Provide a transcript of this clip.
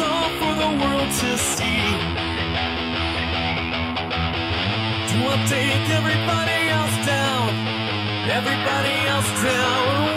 it's all for the world to see. Do I take everybody else down? Everybody else down.